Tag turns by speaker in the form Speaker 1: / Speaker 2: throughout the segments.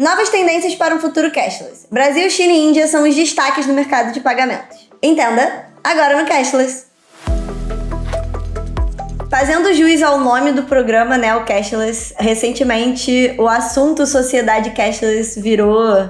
Speaker 1: Novas tendências para um futuro cashless. Brasil, China e Índia são os destaques no mercado de pagamentos. Entenda agora no cashless. Fazendo juiz ao nome do programa, né, o Cashless, recentemente o assunto sociedade cashless virou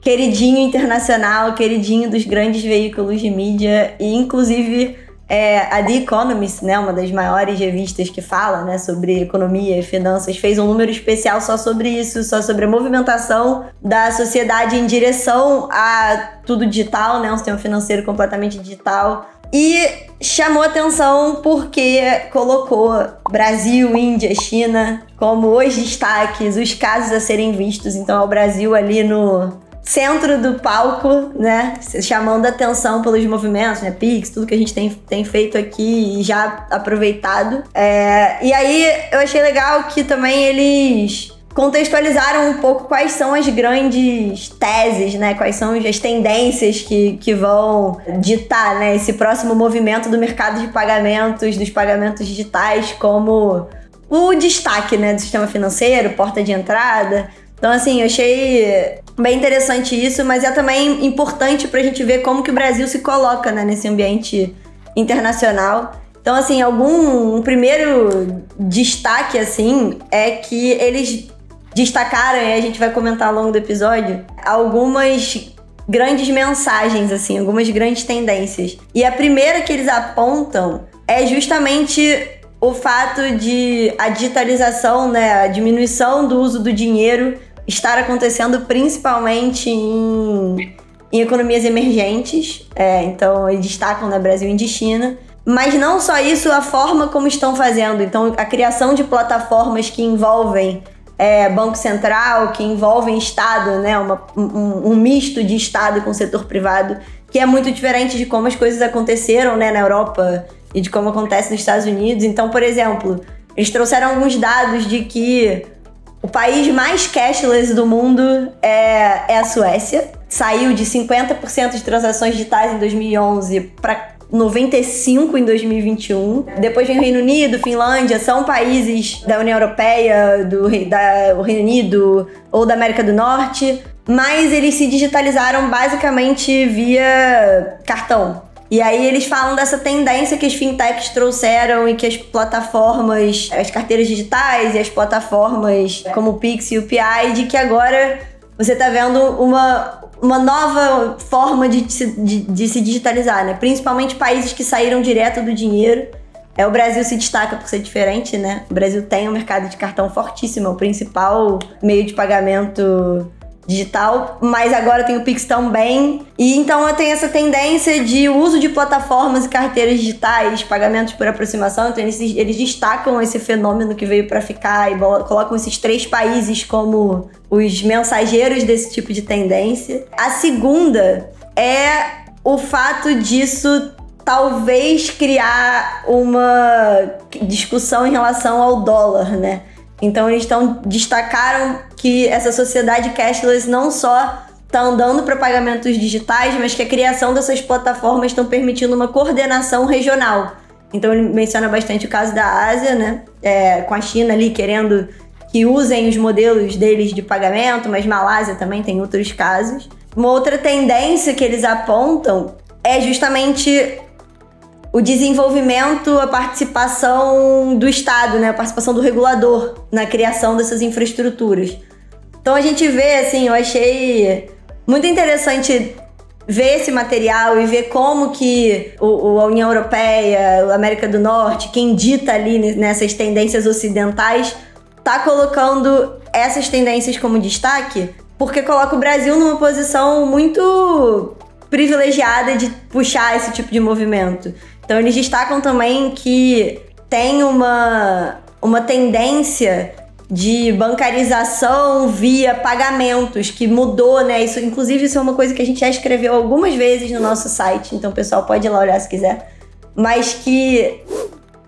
Speaker 1: queridinho internacional, queridinho dos grandes veículos de mídia e inclusive é, a The Economist, né, uma das maiores revistas que fala né, sobre economia e finanças, fez um número especial só sobre isso, só sobre a movimentação da sociedade em direção a tudo digital, né, um sistema financeiro completamente digital. E chamou atenção porque colocou Brasil, Índia, China como os destaques, os casos a serem vistos. Então é o Brasil ali no centro do palco, né? Chamando atenção pelos movimentos, né? Pix, tudo que a gente tem, tem feito aqui e já aproveitado. É, e aí eu achei legal que também eles contextualizaram um pouco quais são as grandes teses, né? Quais são as tendências que, que vão ditar, né? Esse próximo movimento do mercado de pagamentos, dos pagamentos digitais, como o destaque, né? Do sistema financeiro, porta de entrada. Então, assim, eu achei bem interessante isso, mas é também importante para a gente ver como que o Brasil se coloca né, nesse ambiente internacional. Então, assim, algum um primeiro destaque, assim, é que eles destacaram, e a gente vai comentar ao longo do episódio, algumas grandes mensagens, assim, algumas grandes tendências. E a primeira que eles apontam é justamente o fato de a digitalização, né, a diminuição do uso do dinheiro estar acontecendo principalmente em, em economias emergentes. É, então, eles destacam né, Brasil e China. Mas não só isso, a forma como estão fazendo. Então, a criação de plataformas que envolvem é, Banco Central, que envolvem Estado, né, uma, um, um, misto de Estado com setor privado, que é muito diferente de como as coisas aconteceram né, na Europa e de como acontece nos Estados Unidos. Então, por exemplo, eles trouxeram alguns dados de que o país mais cashless do mundo é, é a Suécia. Saiu de 50% de transações digitais em 2011 para 95 em 2021. Depois vem o Reino Unido, Finlândia, são países da União Europeia, do da, o Reino Unido ou da América do Norte, mas eles se digitalizaram basicamente via cartão. E aí eles falam dessa tendência que as fintechs trouxeram e que as plataformas, as carteiras digitais e as plataformas como o Pix e o PI, de que agora você está vendo uma, uma nova forma de, de, de se digitalizar, né? Principalmente países que saíram direto do dinheiro. É, o Brasil se destaca por ser diferente, né? O Brasil tem um mercado de cartão fortíssimo, é o principal meio de pagamento digital, mas agora tem o Pix também. E então eu tenho essa tendência de uso de plataformas e carteiras digitais, pagamentos por aproximação. Então eles, eles destacam esse fenômeno que veio para ficar e colocam esses três países como os mensageiros desse tipo de tendência. A segunda é o fato disso talvez criar uma discussão em relação ao dólar, né? Então eles estão destacaram que essa sociedade cashless não só está andando para pagamentos digitais, mas que a criação dessas plataformas estão permitindo uma coordenação regional. Então ele menciona bastante o caso da Ásia, né? É, com a China ali querendo que usem os modelos deles de pagamento, mas Malásia também tem outros casos. Uma outra tendência que eles apontam é justamente o desenvolvimento, a participação do Estado, né? a participação do regulador na criação dessas infraestruturas. Então a gente vê, assim, eu achei muito interessante ver esse material e ver como que o, a União Europeia, a América do Norte, quem dita ali nessas tendências ocidentais, tá colocando essas tendências como destaque, porque coloca o Brasil numa posição muito privilegiada de puxar esse tipo de movimento. Então eles destacam também que tem uma, uma tendência de bancarização via pagamentos que mudou, né? Isso, inclusive, isso é uma coisa que a gente já escreveu algumas vezes no nosso site, então o pessoal pode ir lá olhar se quiser. Mas que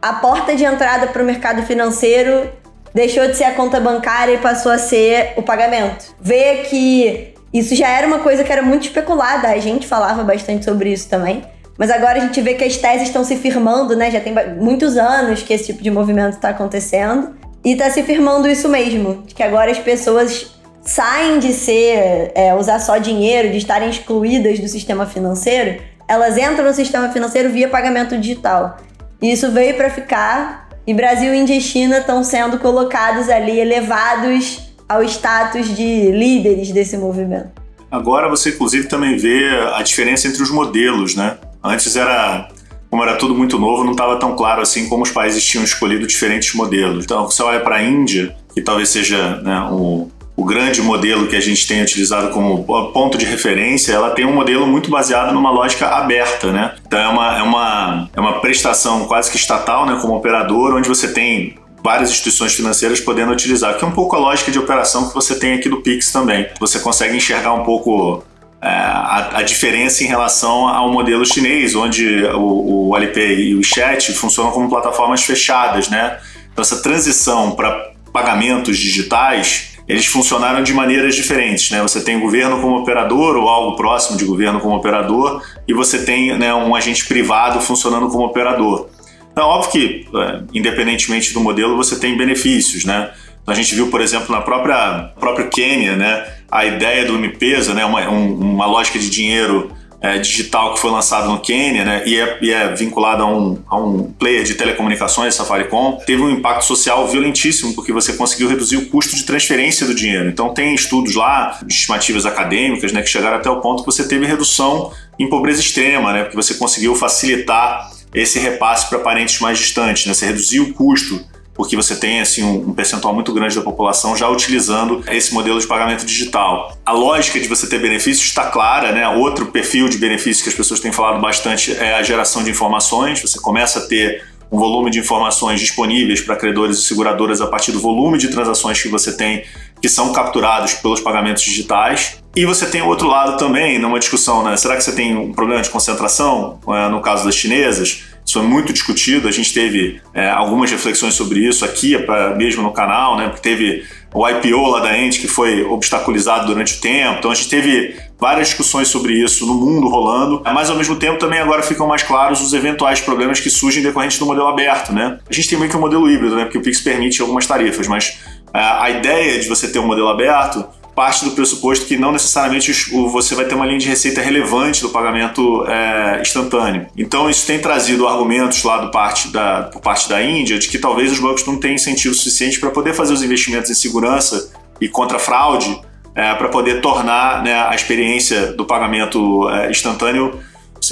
Speaker 1: a porta de entrada para o mercado financeiro deixou de ser a conta bancária e passou a ser o pagamento. Vê que isso já era uma coisa que era muito especulada, a gente falava bastante sobre isso também. Mas agora a gente vê que as teses estão se firmando, né? Já tem muitos anos que esse tipo de movimento está acontecendo. E está se firmando isso mesmo, de que agora as pessoas saem de ser é, usar só dinheiro, de estarem excluídas do sistema financeiro, elas entram no sistema financeiro via pagamento digital. E isso veio para ficar. E Brasil, Índia e China estão sendo colocados ali, elevados ao status de líderes desse movimento.
Speaker 2: Agora você, inclusive, também vê a diferença entre os modelos, né? Antes era como era tudo muito novo, não estava tão claro assim como os países tinham escolhido diferentes modelos. Então, você olha para a Índia, que talvez seja né, um, o grande modelo que a gente tem utilizado como ponto de referência, ela tem um modelo muito baseado numa lógica aberta, né? Então é uma, é uma, é uma prestação quase que estatal, né, como operador, onde você tem várias instituições financeiras podendo utilizar, que é um pouco a lógica de operação que você tem aqui do Pix também. Você consegue enxergar um pouco a, a, diferença em relação ao modelo chinês, onde o, o e o Chat funcionam como plataformas fechadas, né? Então essa transição para pagamentos digitais, eles funcionaram de maneiras diferentes, né? Você tem governo como operador ou algo próximo de governo como operador e você tem né, um agente privado funcionando como operador. Então, óbvio que, é, independentemente do modelo, você tem benefícios, né? Então, a gente viu, por exemplo, na própria próprio Quênia, né, a ideia do M-Pesa, né, uma, um, uma lógica de dinheiro é, digital que foi lançado no Quênia, né, e é, e é vinculado a um, a um player de telecomunicações, Safaricom, teve um impacto social violentíssimo, porque você conseguiu reduzir o custo de transferência do dinheiro. Então, tem estudos lá, estimativas acadêmicas, né, que chegaram até o ponto que você teve redução em pobreza extrema, né, porque você conseguiu facilitar esse repasse para parentes mais distantes, né, você reduziu o custo porque você tem assim um, percentual muito grande da população já utilizando esse modelo de pagamento digital. A lógica de você ter benefícios está clara, né? Outro perfil de benefícios que as pessoas têm falado bastante é a geração de informações. Você começa a ter um volume de informações disponíveis para credores e seguradoras a partir do volume de transações que você tem que são capturados pelos pagamentos digitais. E você tem o outro lado também, numa discussão, né? Será que você tem um problema de concentração, é, no caso das chinesas? Isso foi muito discutido, a gente teve é, algumas reflexões sobre isso aqui, pra, mesmo no canal, né? Porque teve o IPO lá da Ente que foi obstaculizado durante o tempo. Então a gente teve várias discussões sobre isso no mundo rolando, mas ao mesmo tempo também agora ficam mais claros os eventuais problemas que surgem decorrentes do modelo aberto, né? A gente tem meio que um modelo híbrido, né? Porque o Pix permite algumas tarifas, mas é, a ideia de você ter um modelo aberto parte do pressuposto que não necessariamente você vai ter uma linha de receita relevante do pagamento é, instantâneo. Então isso tem trazido argumentos lá do parte da, por parte da Índia de que talvez os bancos não tenham incentivo suficiente para poder fazer os investimentos em segurança e contra fraude é, para poder tornar né, a experiência do pagamento é, instantâneo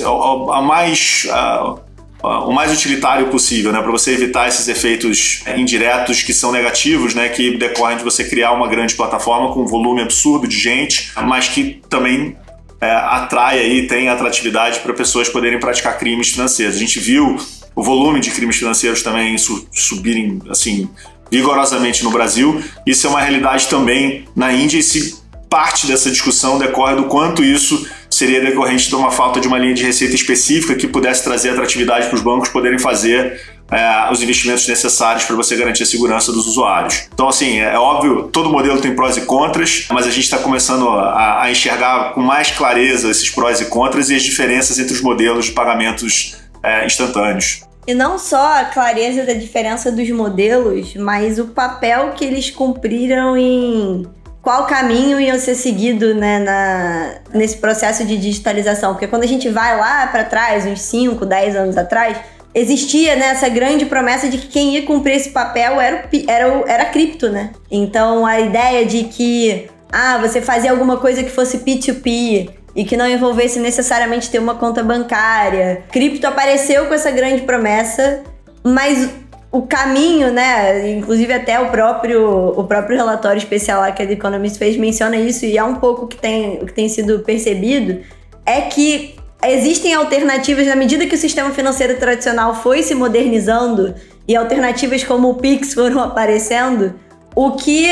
Speaker 2: a, a mais a, o mais utilitário possível, né, para você evitar esses efeitos indiretos que são negativos, né, que decorrem de você criar uma grande plataforma com um volume absurdo de gente, mas que também é, atrai aí, tem atratividade para pessoas poderem praticar crimes financeiros. A gente viu o volume de crimes financeiros também su subirem assim vigorosamente no Brasil. Isso é uma realidade também na Índia e se parte dessa discussão decorre do quanto isso seria decorrente de uma falta de uma linha de receita específica que pudesse trazer atratividade para os bancos poderem fazer é, os investimentos necessários para você garantir a segurança dos usuários. Então, assim, é, é óbvio, todo modelo tem prós e contras, mas a gente está começando a, a, enxergar com mais clareza esses prós e contras e as diferenças entre os modelos de pagamentos é, instantâneos.
Speaker 1: E não só a clareza da diferença dos modelos, mas o papel que eles cumpriram em qual caminho ia ser seguido né, na, nesse processo de digitalização. Porque quando a gente vai lá para trás, uns 5, 10 anos atrás, existia né, essa grande promessa de que quem ia cumprir esse papel era, o, era, o, era a cripto, né? Então a ideia de que ah, você fazia alguma coisa que fosse P2P e que não envolvesse necessariamente ter uma conta bancária. Cripto apareceu com essa grande promessa, mas o caminho, né? Inclusive até o próprio, o próprio relatório especial lá que a The Economist fez menciona isso e é um pouco que tem, que tem sido percebido, é que existem alternativas na medida que o sistema financeiro tradicional foi se modernizando e alternativas como o Pix foram aparecendo, o que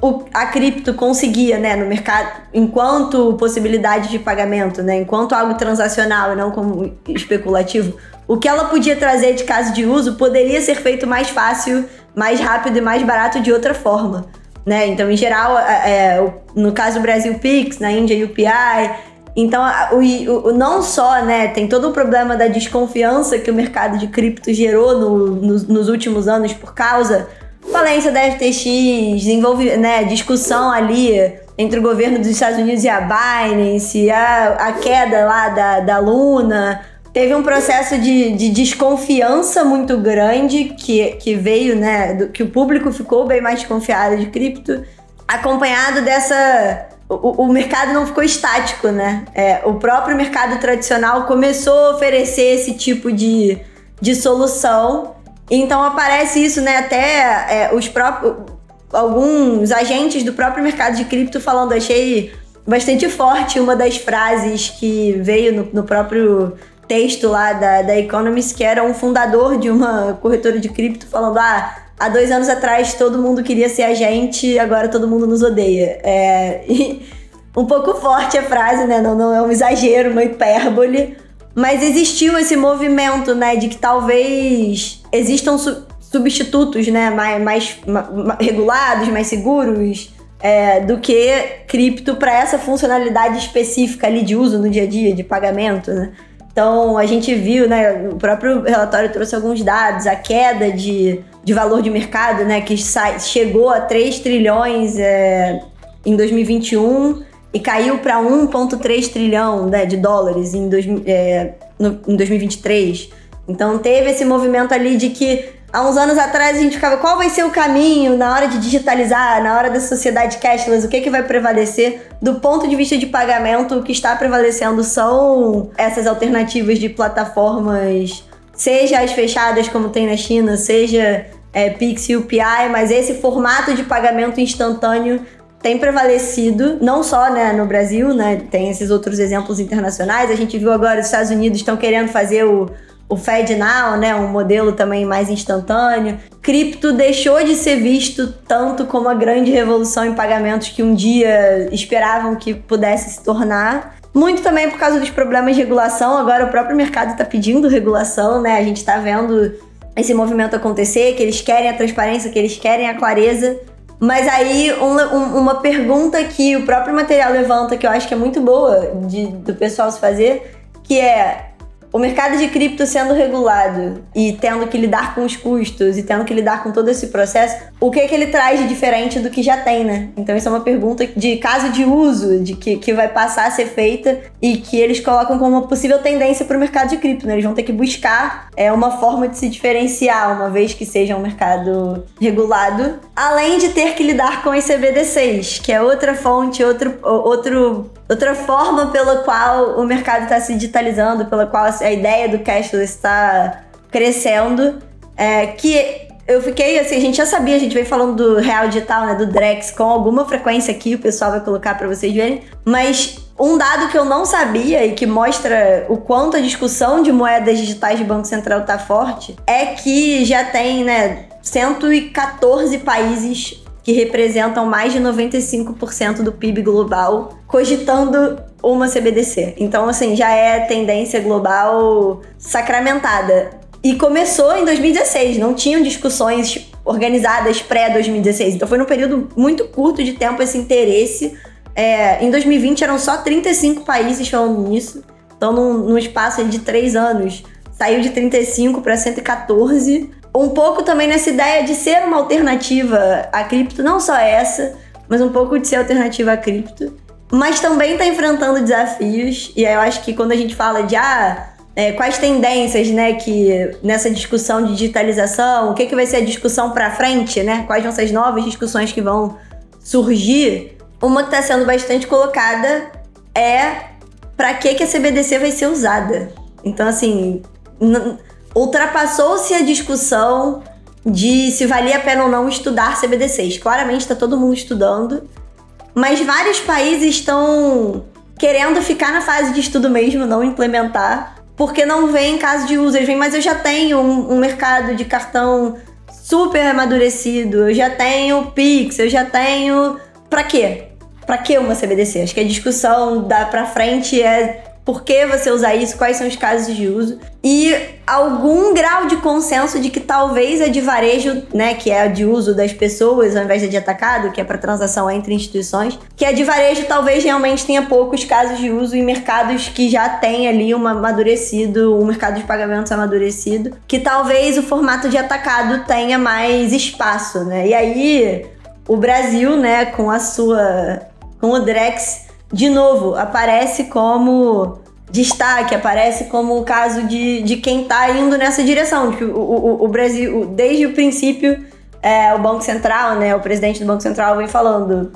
Speaker 1: o, a cripto conseguia, né, no mercado, enquanto possibilidade de pagamento, né, enquanto algo transacional e não como especulativo, o que ela podia trazer de caso de uso poderia ser feito mais fácil, mais rápido e mais barato de outra forma. Né? Então, em geral, é, no caso do Brasil Pix, na Índia UPI. Então, o, o, não só né, tem todo o problema da desconfiança que o mercado de cripto gerou no, no, nos últimos anos por causa falência da FTX, desenvolve, né, discussão ali entre o governo dos Estados Unidos e a Binance, a, a queda lá da, da Luna. Teve um processo de, de desconfiança muito grande que, que veio, né? Do, que o público ficou bem mais desconfiado de cripto, acompanhado dessa. O, o mercado não ficou estático, né? É, o próprio mercado tradicional começou a oferecer esse tipo de, de solução. Então aparece isso, né? Até é, os próprios alguns agentes do próprio mercado de cripto falando, achei bastante forte uma das frases que veio no, no próprio texto lá da, da Economist, que era um fundador de uma corretora de cripto, falando: ah, há dois anos atrás todo mundo queria ser agente, agora todo mundo nos odeia. É, um pouco forte a frase, né? Não, não é um exagero, uma hipérbole. Mas existiu esse movimento, né, de que talvez existam substitutos, né, mais, mais, mais regulados, mais seguros, é, do que cripto para essa funcionalidade específica ali de uso no dia a dia, de pagamento, né? Então a gente viu, né, o próprio relatório trouxe alguns dados, a queda de, de valor de mercado, né, que sai, chegou a 3 trilhões é, em 2021 e caiu para 1,3 trilhão né, de dólares em, dois, é, no, em 2023. Então teve esse movimento ali de que há uns anos atrás a gente ficava qual vai ser o caminho na hora de digitalizar, na hora da sociedade cashless, o que, que vai prevalecer. Do ponto de vista de pagamento, o que está prevalecendo são essas alternativas de plataformas, seja as fechadas como tem na China, seja é, Pix e UPI, mas esse formato de pagamento instantâneo tem prevalecido, não só né, no Brasil, né, tem esses outros exemplos internacionais. A gente viu agora os Estados Unidos estão querendo fazer o o FedNow, né, um modelo também mais instantâneo. Cripto deixou de ser visto tanto como a grande revolução em pagamentos que um dia esperavam que pudesse se tornar. Muito também por causa dos problemas de regulação. Agora o próprio mercado está pedindo regulação, né? A gente está vendo esse movimento acontecer, que eles querem a transparência, que eles querem a clareza. Mas aí, um, um, uma pergunta que o próprio material levanta, que eu acho que é muito boa de, do pessoal se fazer, que é o mercado de cripto sendo regulado e tendo que lidar com os custos e tendo que lidar com todo esse processo, o que, que ele traz de diferente do que já tem, né? Então, isso é uma pergunta de caso de uso, de que, que vai passar a ser feita e que eles colocam como uma possível tendência para o mercado de cripto, né? Eles vão ter que buscar é, uma forma de se diferenciar, uma vez que seja um mercado regulado, além de ter que lidar com as CBDCs, que é outra fonte, outro, outro outra forma pela qual o mercado está se digitalizando, pela qual a ideia do cashless está crescendo, é, que eu fiquei assim, a gente já sabia, a gente veio falando do real digital, né, do Drex com alguma frequência aqui, o pessoal vai colocar para vocês verem, mas um dado que eu não sabia e que mostra o quanto a discussão de moedas digitais de Banco Central tá forte é que já tem, né, 114 países que representam mais de 95% do PIB global, cogitando uma CBDC. Então, assim, já é tendência global sacramentada. E começou em 2016, não tinham discussões organizadas pré-2016. Então foi num período muito curto de tempo esse interesse. É, em 2020 eram só 35 países falando nisso. Então, num, num espaço de três anos, saiu de 35 para 114 um pouco também nessa ideia de ser uma alternativa à cripto, não só essa, mas um pouco de ser alternativa à cripto. Mas também está enfrentando desafios, e aí eu acho que quando a gente fala de ah, é, quais tendências, né, que nessa discussão de digitalização, o que, que vai ser a discussão para frente, né? Quais vão ser as novas discussões que vão surgir? Uma que está sendo bastante colocada é para que, que a CBDC vai ser usada. Então, assim, ultrapassou-se a discussão de se valia a pena ou não estudar CBDCs. Claramente está todo mundo estudando, mas vários países estão querendo ficar na fase de estudo mesmo, não implementar, porque não vem caso de uso. Eles vêm, mas eu já tenho um, um mercado de cartão super amadurecido, eu já tenho Pix, eu já tenho. Pra quê? Pra que uma CBDC? Acho que a discussão da pra frente é por que você usar isso, quais são os casos de uso e algum grau de consenso de que talvez a de varejo, né, que é a de uso das pessoas ao invés de atacado, que é para transação entre instituições, que a de varejo talvez realmente tenha poucos casos de uso em mercados que já tem ali um amadurecido, um mercado de pagamentos amadurecido, que talvez o formato de atacado tenha mais espaço, né? E aí o Brasil, né, com a sua com o Drex de novo, aparece como destaque, aparece como o caso de, de quem está indo nessa direção. Que o, o, o Brasil, desde o princípio, é, o Banco Central, né, o presidente do Banco Central vem falando.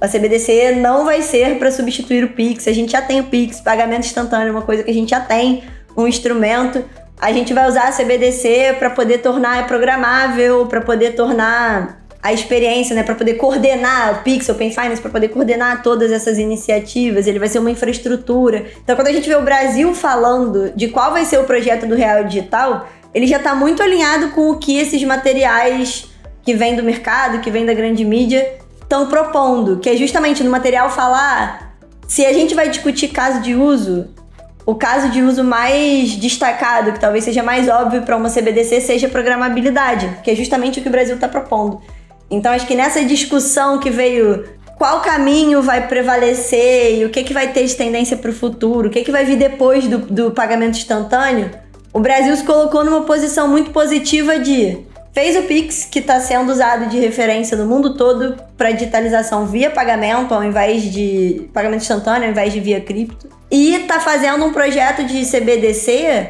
Speaker 1: A CBDC não vai ser para substituir o Pix. A gente já tem o Pix, pagamento instantâneo, é uma coisa que a gente já tem, um instrumento. A gente vai usar a CBDC para poder tornar programável, para poder tornar a experiência, né, para poder coordenar o Pix, Open Finance, para poder coordenar todas essas iniciativas. Ele vai ser uma infraestrutura. Então, quando a gente vê o Brasil falando de qual vai ser o projeto do Real Digital, ele já está muito alinhado com o que esses materiais que vêm do mercado, que vêm da grande mídia, estão propondo, que é justamente no material falar se a gente vai discutir caso de uso, o caso de uso mais destacado, que talvez seja mais óbvio para uma CBDC, seja programabilidade, que é justamente o que o Brasil está propondo. Então acho que nessa discussão que veio qual caminho vai prevalecer e o que, que vai ter de tendência para o futuro, o que, que vai vir depois do, do pagamento instantâneo, o Brasil se colocou numa posição muito positiva de fez o Pix, que está sendo usado de referência no mundo todo para digitalização via pagamento, ao invés de pagamento instantâneo, ao invés de via cripto, e está fazendo um projeto de CBDC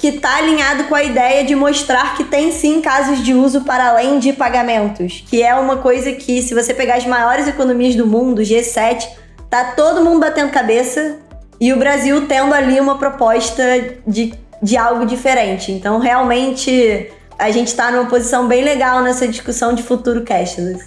Speaker 1: que está alinhado com a ideia de mostrar que tem sim casos de uso para além de pagamentos, que é uma coisa que, se você pegar as maiores economias do mundo, G7, tá todo mundo batendo cabeça e o Brasil tendo ali uma proposta de, de algo diferente. Então, realmente, a gente está numa posição bem legal nessa discussão de futuro cashless.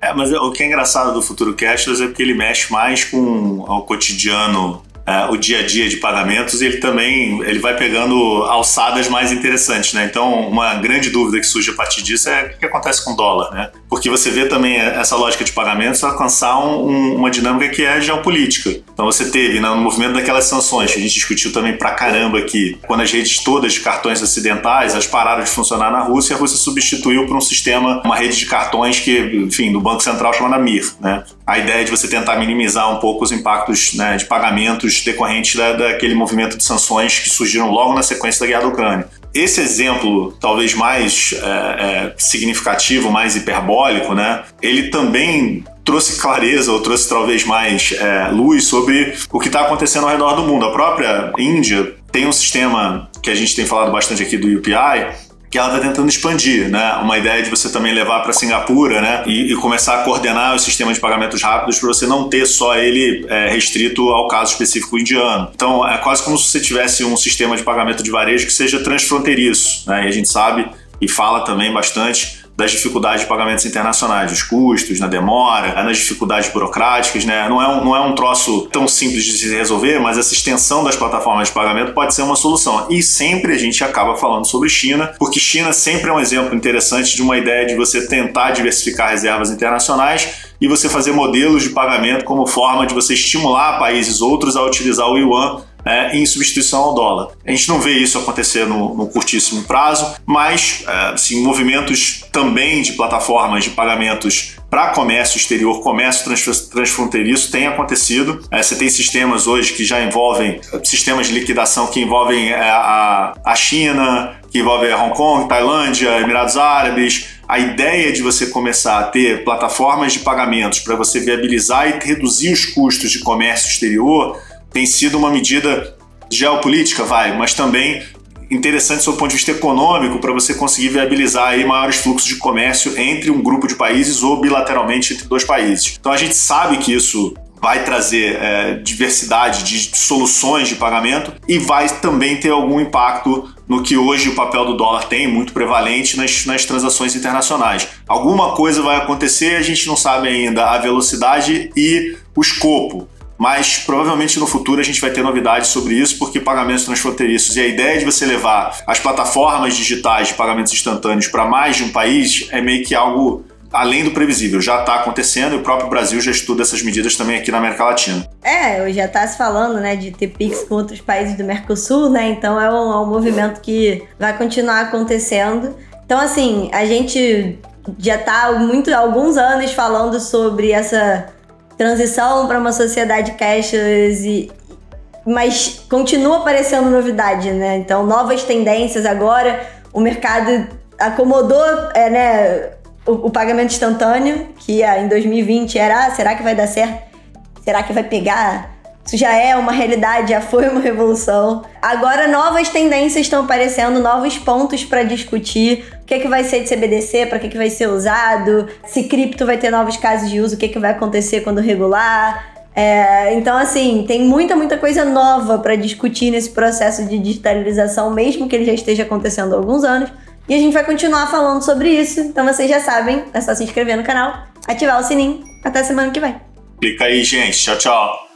Speaker 2: É, mas o que é engraçado do futuro cashless é porque ele mexe mais com o cotidiano uh, o dia a dia de pagamentos, ele também ele vai pegando alçadas mais interessantes, né? Então, uma grande dúvida que surge a partir disso é o que acontece com o dólar, né? Porque você vê também essa lógica de pagamentos alcançar um, um, uma dinâmica que é geopolítica. Então, você teve né, no movimento daquelas sanções, que a gente discutiu também pra caramba aqui, quando as redes todas de cartões ocidentais, elas pararam de funcionar na Rússia, a Rússia substituiu por um sistema, uma rede de cartões que, enfim, do Banco Central chamada MIR, né? A ideia de você tentar minimizar um pouco os impactos né, de pagamentos decorrentes da, daquele movimento de sanções que surgiram logo na sequência da guerra da Ucrânia. Esse exemplo, talvez mais é, é, significativo, mais hiperbólico, né, ele também trouxe clareza ou trouxe talvez mais é, luz sobre o que está acontecendo ao redor do mundo. A própria Índia tem um sistema que a gente tem falado bastante aqui do UPI, que ela está tentando expandir, né? Uma ideia de você também levar para Singapura, né? E, e, começar a coordenar o sistema de pagamentos rápidos para você não ter só ele é, restrito ao caso específico indiano. Então é quase como se você tivesse um sistema de pagamento de varejo que seja transfronteiriço, né? E a gente sabe e fala também bastante das dificuldades de pagamentos internacionais, dos custos, na demora, nas dificuldades burocráticas, né? Não é um, não é um troço tão simples de se resolver, mas essa extensão das plataformas de pagamento pode ser uma solução. E sempre a gente acaba falando sobre China, porque China sempre é um exemplo interessante de uma ideia de você tentar diversificar reservas internacionais e você fazer modelos de pagamento como forma de você estimular países outros a utilizar o yuan é, em substituição ao dólar. A gente não vê isso acontecer no, no curtíssimo prazo, mas é, assim, movimentos também de plataformas de pagamentos para comércio exterior, comércio transfronteiriço tem acontecido. É, você tem sistemas hoje que já envolvem sistemas de liquidação que envolvem é, a, a China, que envolvem Hong Kong, Tailândia, Emirados Árabes. A ideia de você começar a ter plataformas de pagamentos para você viabilizar e reduzir os custos de comércio exterior tem sido uma medida geopolítica, vai, mas também interessante do ponto de vista econômico para você conseguir viabilizar aí maiores fluxos de comércio entre um grupo de países ou bilateralmente entre dois países. Então a gente sabe que isso vai trazer é, diversidade de soluções de pagamento e vai também ter algum impacto no que hoje o papel do dólar tem, muito prevalente nas, nas transações internacionais. Alguma coisa vai acontecer, a gente não sabe ainda a velocidade e o escopo mas provavelmente no futuro a gente vai ter novidades sobre isso, porque pagamentos transfronteiriços e a ideia de você levar as plataformas digitais de pagamentos instantâneos para mais de um país é meio que algo além do previsível, já está acontecendo e o próprio Brasil já estuda essas medidas também aqui na América Latina.
Speaker 1: É, já está se falando, né, de ter PIX com outros países do Mercosul, né? Então é um, é um movimento que vai continuar acontecendo. Então, assim, a gente já está muito alguns anos falando sobre essa transição para uma sociedade cashless e mas continua aparecendo novidade, né? Então, novas tendências agora, o mercado acomodou, é, né, o, o, pagamento instantâneo, que é, em 2020 era, ah, será que vai dar certo? Será que vai pegar? Isso já é uma realidade, já foi uma revolução. Agora novas tendências estão aparecendo, novos pontos para discutir. O que, é que vai ser de CBDC, para que, que vai ser usado, se cripto vai ter novos casos de uso, o que, é que vai acontecer quando regular. É, então, assim, tem muita, muita coisa nova para discutir nesse processo de digitalização, mesmo que ele já esteja acontecendo há alguns anos. E a gente vai continuar falando sobre isso. Então vocês já sabem, é só se inscrever no canal, ativar o sininho. Até semana que vem.
Speaker 2: Clica aí, gente. Tchau, tchau.